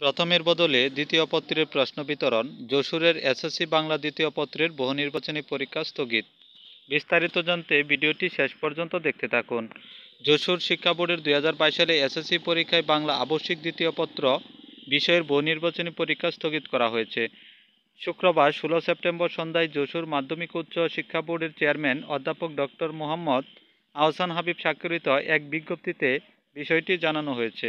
প্রথমের বদলে দ্বিতীয় পত্রের প্রশ্ন বিতরণ, যশোরের এসএসসি বাংলা দ্বিতীয় পত্রের বহু নির্বাচনী পরীক্ষা স্থগিত। বিস্তারিত জানতে ভিডিওটি শেষ পর্যন্ত দেখতে থাকুন। যশোর শিক্ষা বোর্ডের দুই হাজার বাইশ সালে এসএসসি পরীক্ষায় বাংলা আবশ্যিক দ্বিতীয় পত্র বিষয়ের বহু নির্বাচনী পরীক্ষা স্থগিত করা হয়েছে। শুক্রবার ষোলো সেপ্টেম্বর সন্ধ্যায় যশোর মাধ্যমিক উচ্চ শিক্ষা বোর্ডের চেয়ারম্যান অধ্যাপক ডক্টর মোহাম্মদ আহসান হাবিব স্বাক্ষরিত এক বিজ্ঞপ্তিতে বিষয়টি জানানো হয়েছে।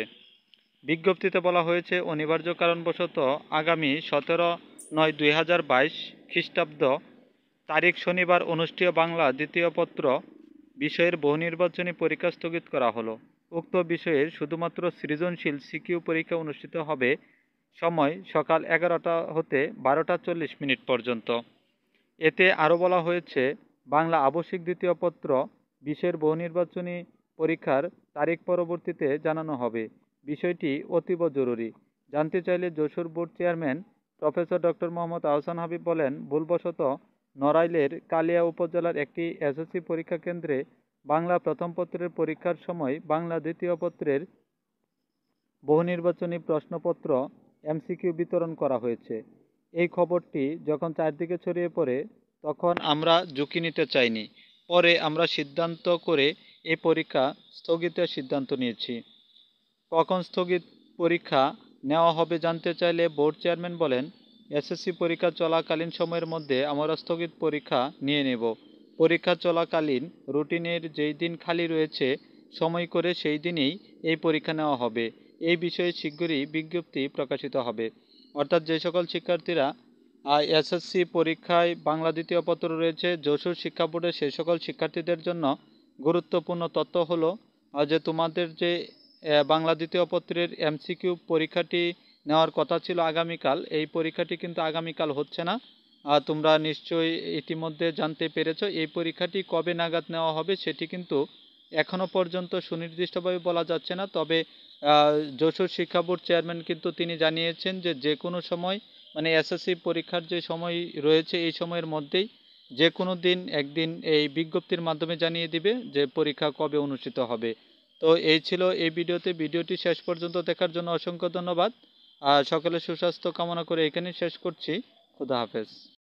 বিজ্ঞপ্তিতে বলা হয়েছে, অনিবার্য কারণবশত আগামী সতেরো নয় দুই হাজার বাইশ খ্রিস্টাব্দ তারিখ শনিবার অনুষ্ঠেয় বাংলা দ্বিতীয় পত্র বিষয়ের বহুনির্বাচনী পরীক্ষা স্থগিত করা হলো। উক্ত বিষয়ের শুধুমাত্র সৃজনশীল সিকিউ পরীক্ষা অনুষ্ঠিত হবে সময় সকাল এগারোটা হতে বারোটা চল্লিশ মিনিট পর্যন্ত। এতে আরও বলা হয়েছে, বাংলা আবশ্যিক দ্বিতীয় পত্র বিষয়ের বহুনির্বাচনী পরীক্ষার তারিখ পরবর্তীতে জানানো হবে। বিষয়টি অতীব জরুরি। জানতে চাইলে Jessore board chairman professor doctor Mohammad Ahsan Habib বলেন, ভুলবশত নড়াইলের কালিয়া উপজেলার একটি এসএসসি পরীক্ষা কেন্দ্রে বাংলা প্রথম পত্রের পরীক্ষার সময় বাংলা দ্বিতীয় পত্রের বহুনির্বাচনী প্রশ্নপত্র এমসিকিউ বিতরণ করা হয়েছে। এই খবরটি যখন চারদিকে ছড়িয়ে পড়ে, তখন আমরা ঝুঁকি নিতে চাইনি। পরে আমরা সিদ্ধান্ত করে এই পরীক্ষা স্থগিতের সিদ্ধান্ত নিয়েছি। কখন স্থগিত পরীক্ষা নেওয়া হবে জানতে চাইলে বোর্ড চেয়ারম্যান বলেন, এসএসসি পরীক্ষা চলাকালীন সময়ের মধ্যে আমরা স্থগিত পরীক্ষা নিয়ে নেব। পরীক্ষা চলাকালীন রুটিনের যেই দিন খালি রয়েছে, সময় করে সেই দিনেই এই পরীক্ষা নেওয়া হবে। এই বিষয়ে শীঘ্রই বিজ্ঞপ্তি প্রকাশিত হবে। অর্থাৎ যে সকল শিক্ষার্থীরা এসএসসি পরীক্ষায় বাংলা দ্বিতীয় পত্র রয়েছে, যশোর শিক্ষা বোর্ডের সেই সকল শিক্ষার্থীদের জন্য গুরুত্বপূর্ণ তথ্য হলো যে তোমাদের যে বাংলা দ্বিতীয় পত্রের এমসিকিউ পরীক্ষাটি নেওয়ার কথা ছিল আগামীকাল। এই পরীক্ষাটি কিন্তু আগামীকাল হচ্ছে না। তোমরা নিশ্চয়ই ইতিমধ্যে জানতে পেরেছ, এই পরীক্ষাটি কবে নাগাদ নেওয়া হবে সেটি কিন্তু এখনও পর্যন্ত সুনির্দিষ্টভাবে বলা যাচ্ছে না। তবে যশোর শিক্ষা বোর্ড চেয়ারম্যান কিন্তু তিনি জানিয়েছেন যে যে কোনো সময় মানে এসএসসি পরীক্ষার যে সময় রয়েছে, এই সময়ের মধ্যেই যে কোনো দিন একদিন এই বিজ্ঞপ্তির মাধ্যমে জানিয়ে দিবে যে পরীক্ষা কবে অনুষ্ঠিত হবে। তো এই ছিল এই ভিডিওতে। ভিডিওটি শেষ পর্যন্ত দেখার জন্য অসংখ্য ধন্যবাদ। আর সকলে সুস্বাস্থ্য কামনা করে এখানেই শেষ করছি। খুদা হাফেজ।